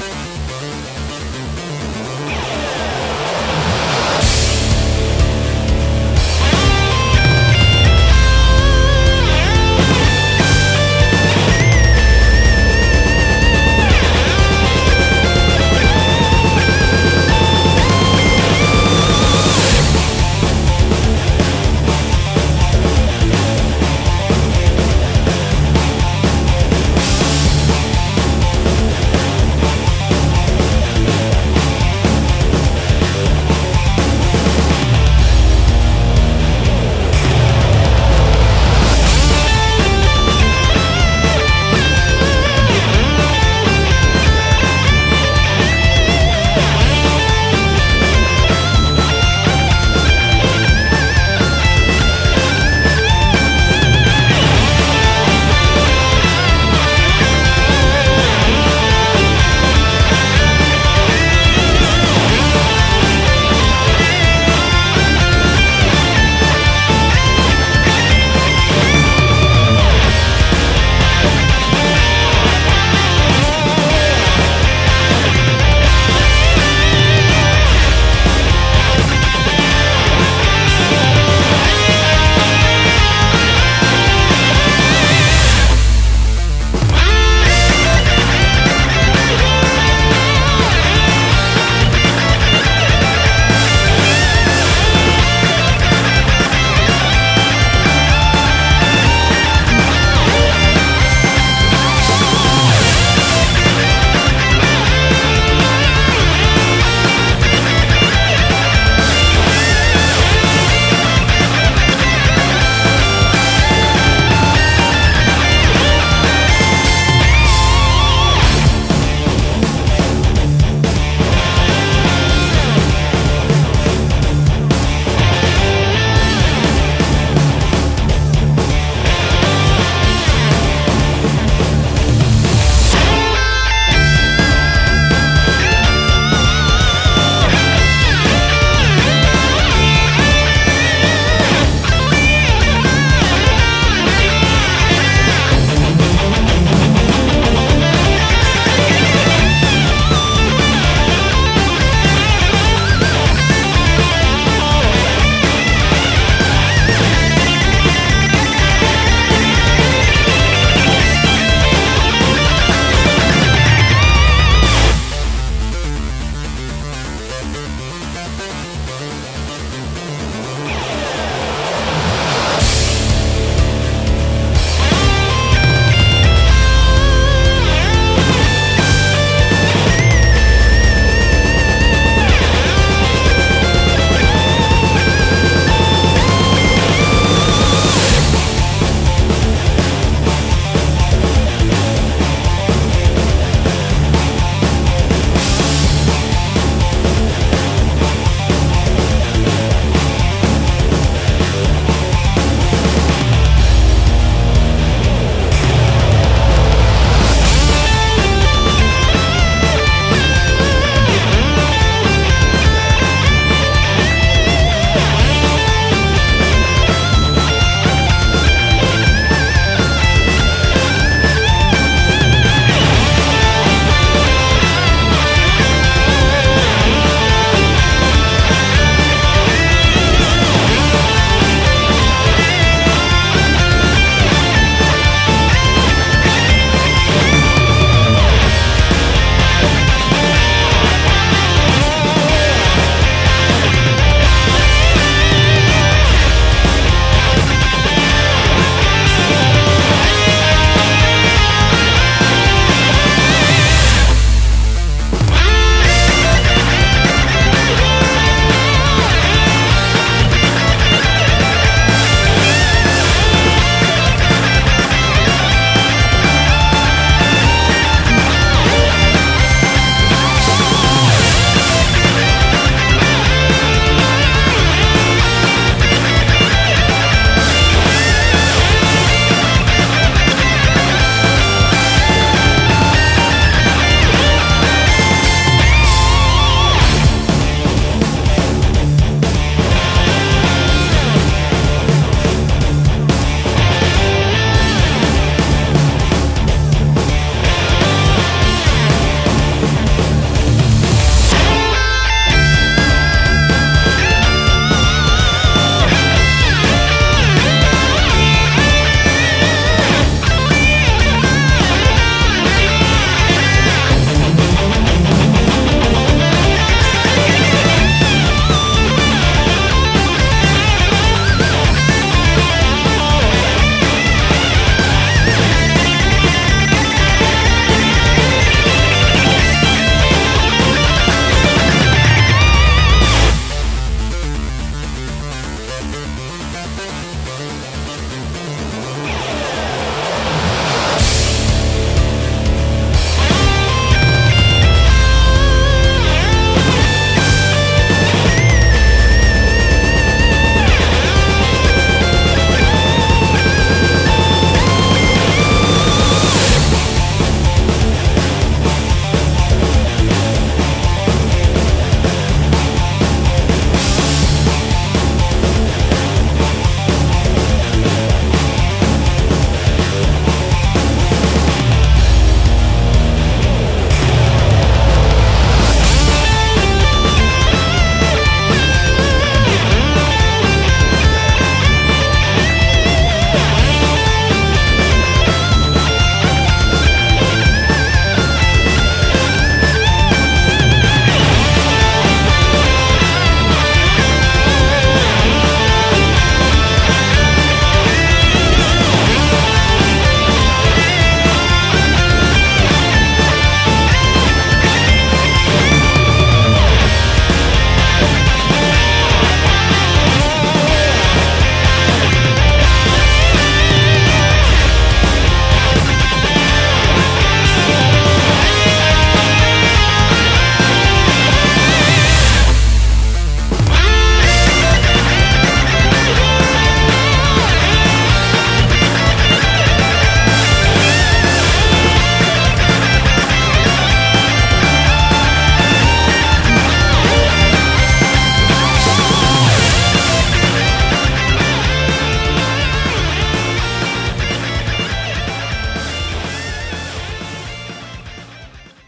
Bye.